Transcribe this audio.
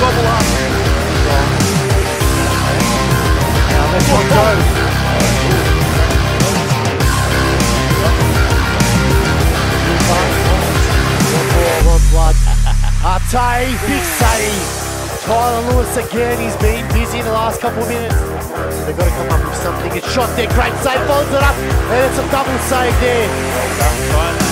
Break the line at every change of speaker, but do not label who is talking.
bubble up. Now this one goes. Arte, big save. Tyler Lewis again, he's been busy in the last couple of minutes. They've got to come up with something. It's shot there, great save, folds it up, and it's a double save there.
Well done,